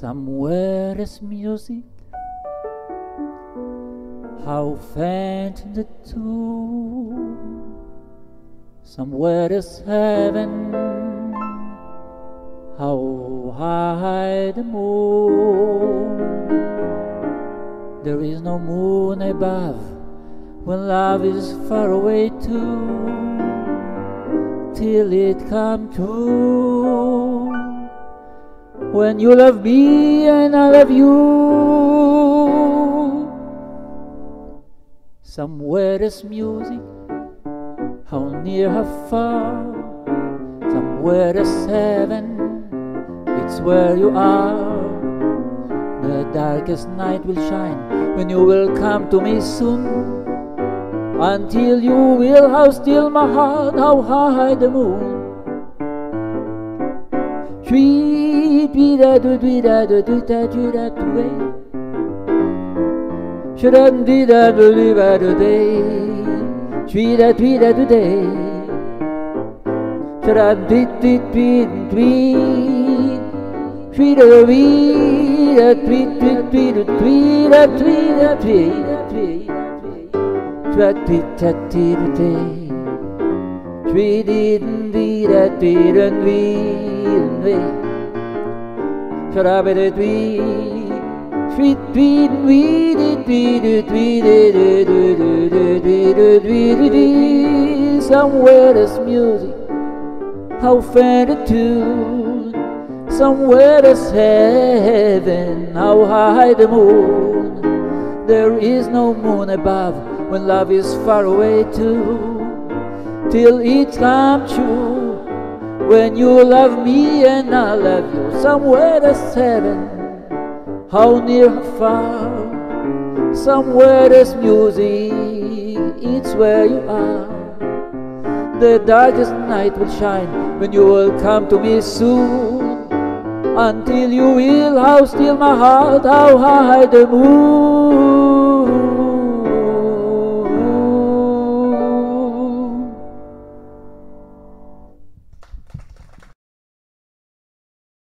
Somewhere there's music, how faint the tune. Somewhere there's heaven, how high the moon. There is no moon above when love is far away too, till it come true. When you love me and I love you, somewhere there's music, how near, how far. Somewhere there's heaven, it's where you are. The darkest night will shine when you will come to me soon. Until you will, how still my heart, how high the moon. Tweet, tweet, tweet, tweet, tweet, tweet, Verarbeitet did Tweet, did tweet, did tweet, did Somewhere there's music, how fair the tune. Somewhere there's heaven, how high the moon. There is no moon above when love is far away too, till it's come true. When you love me and I love you, somewhere there's heaven, how near, how far, somewhere there's music, it's where you are. The darkest night will shine when you will come to me soon. Until you will, how still my heart, how high the moon.